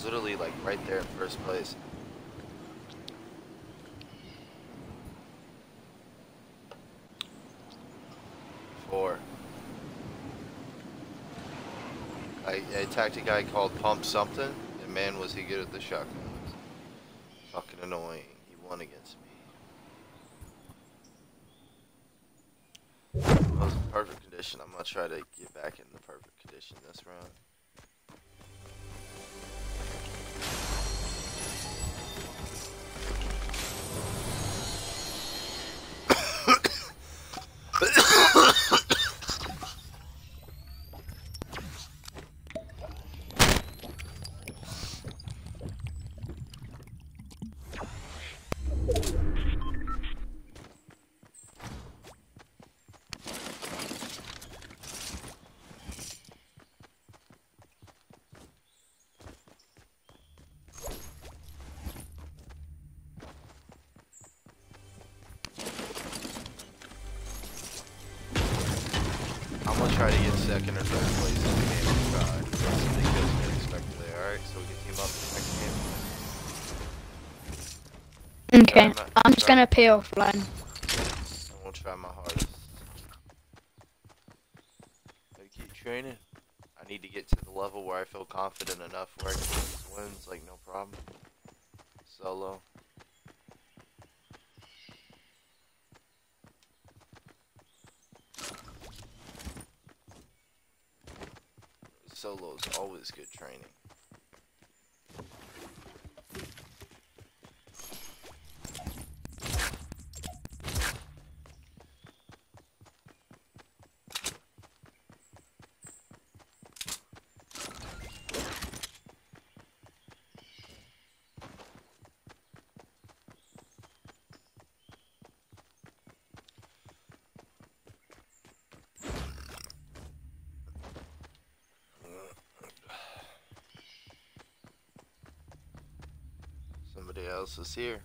was literally like right there in first place. Four. I, I attacked a guy called Pump Something, and man was he good at the shotgun. Fucking annoying. He won against me. That was perfect condition. I'm gonna try to get back in the perfect condition this round. Second or third place in the game and try. Somebody kills me unexpectedly, alright? So we can team up next game. Okay. Matt, I'm just gonna pay offline. I will try my hardest. I keep training. I need to get to the level where I feel confident enough where I can wins, like no problem. Solo. Solo is always good training. Somebody else is here.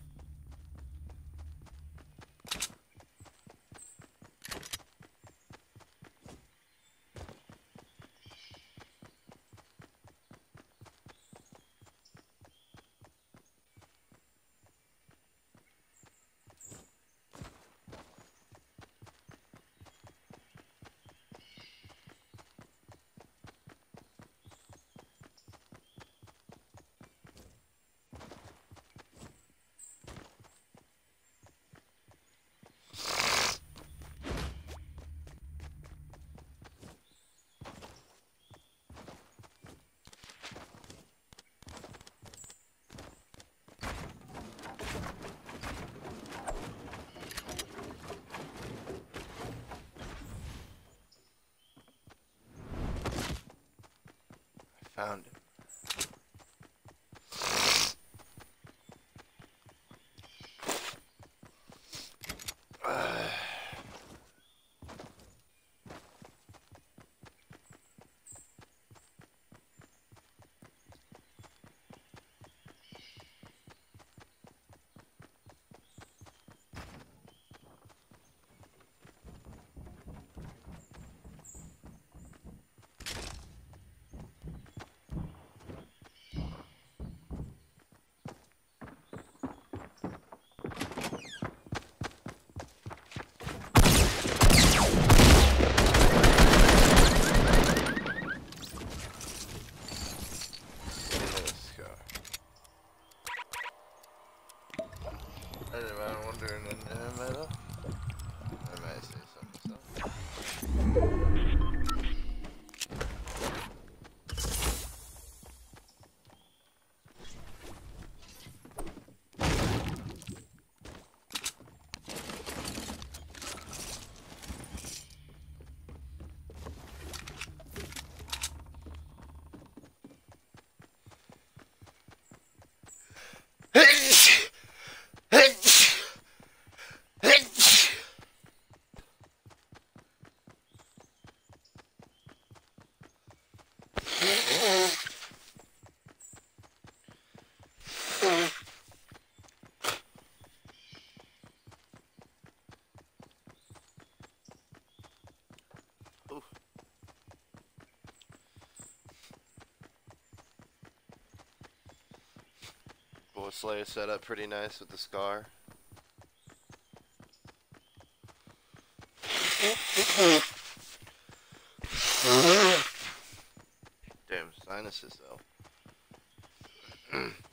I found him. Slayer set up pretty nice with the scar. Damn sinuses though.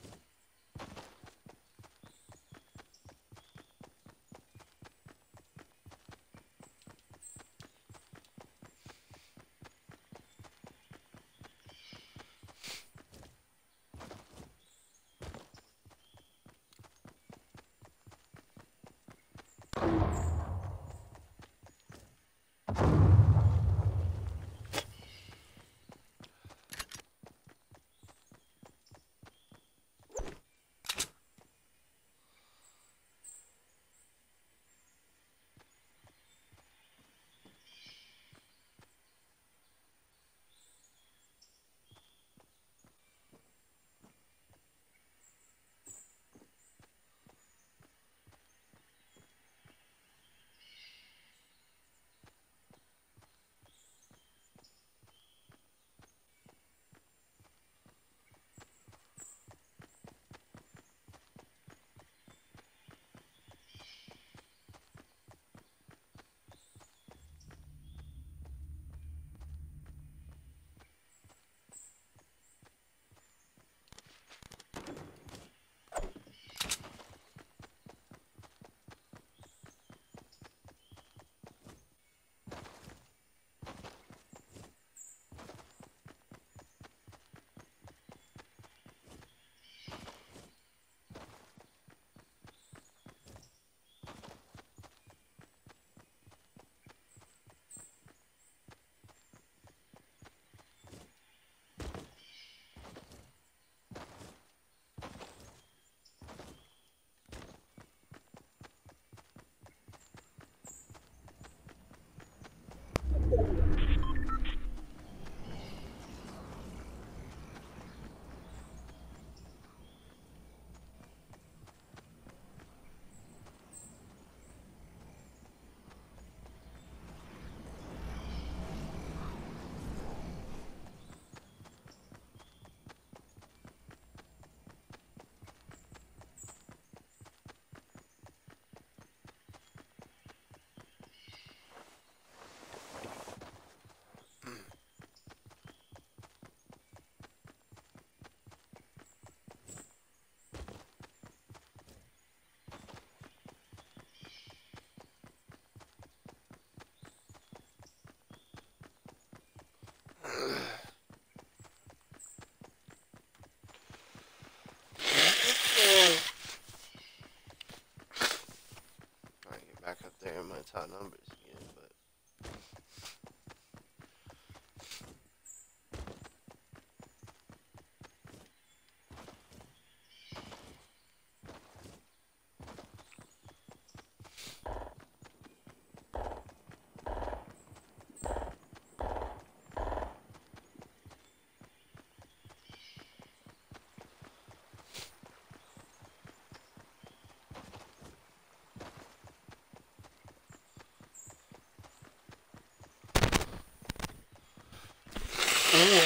Check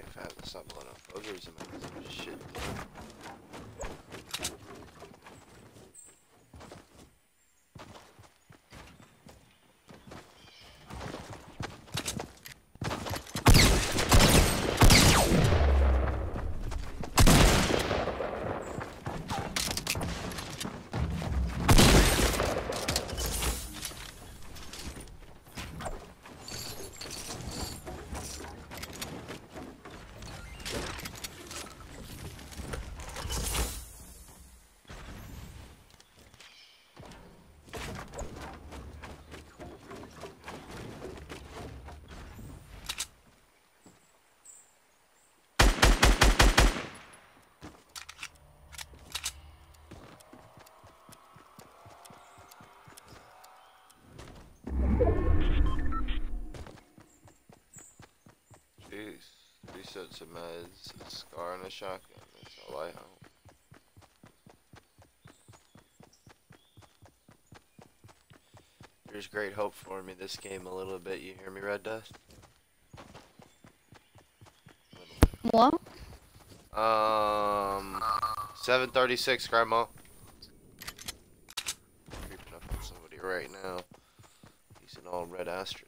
if I have the something on boogers in my shit. Jeez, three sets of meds, a scar and a shotgun. That's all I hope. There's great hope for me this game a little bit. You hear me, Red Dust? What? Um, 736, Grandma. Creeping up on somebody right now. He's an all red astronaut.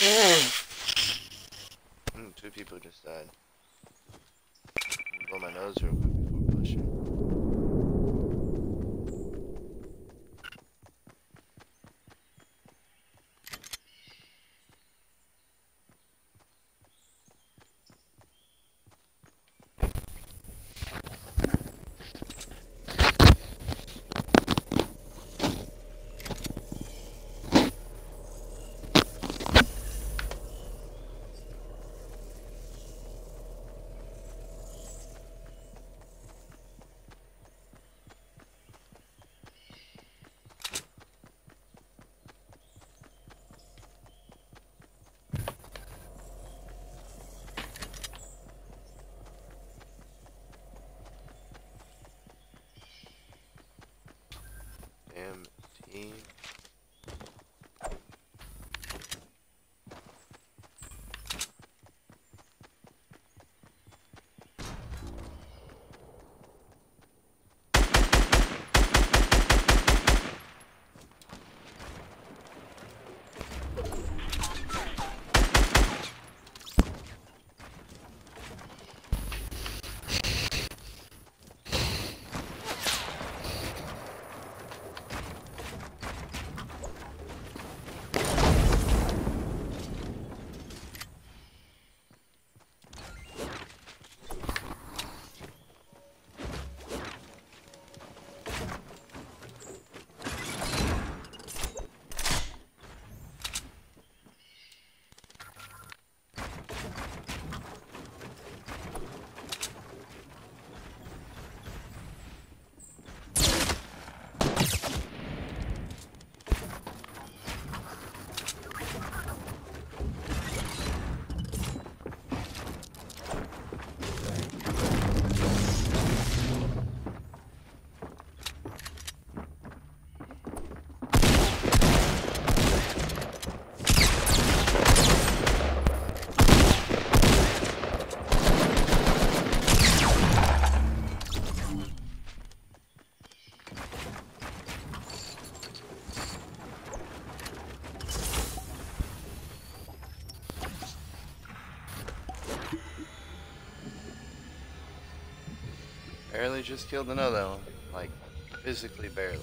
Hum. Damn team. Barely just killed another one. Like, physically barely.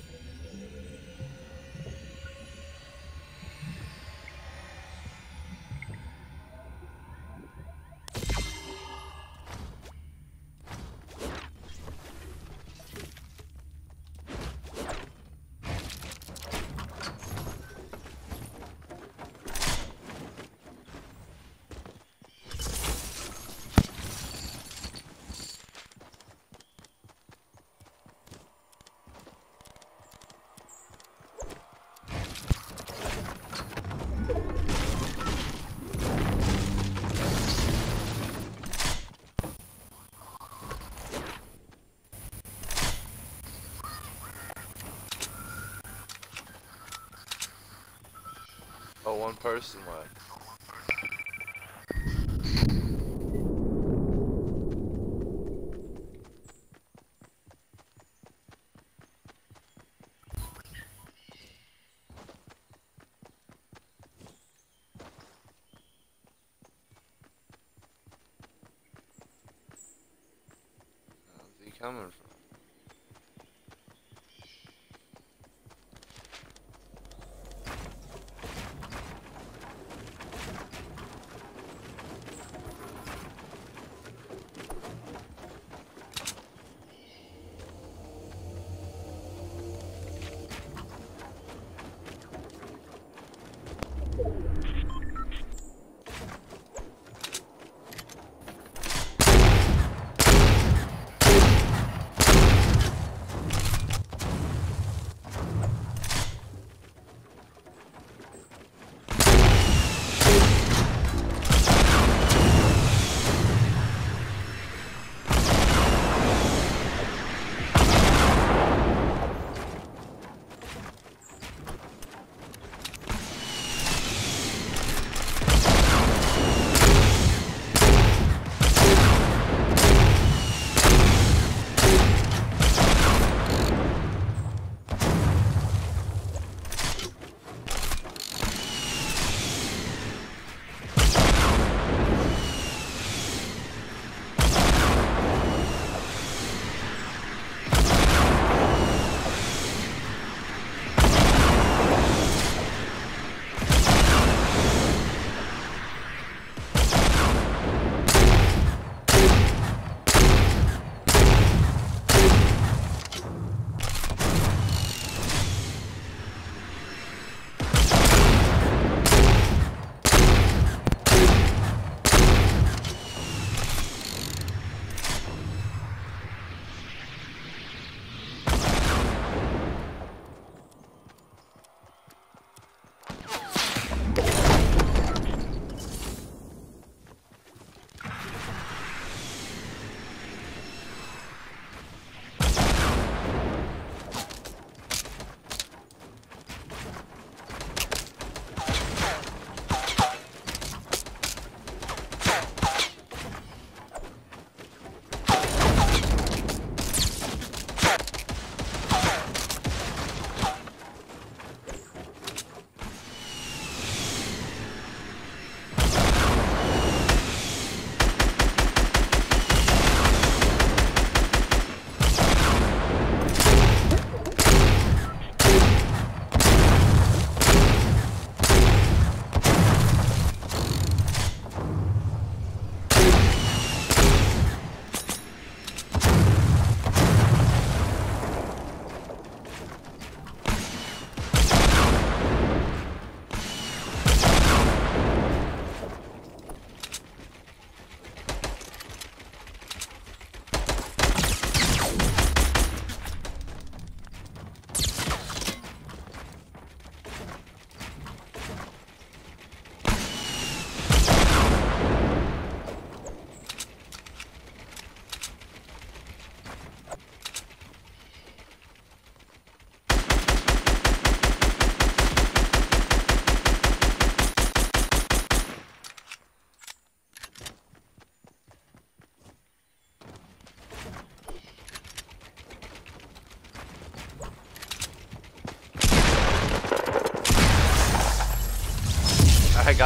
Oh, one person left. Coming from?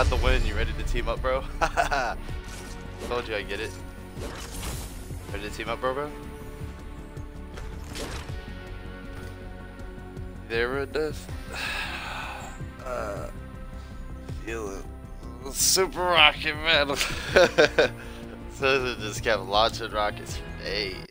got the win. You ready to team up, bro? Told you I get it. Ready to team up, bro, bro? There it is. Uh, feel it. Super rocket metal. so they just kept launching rockets for days.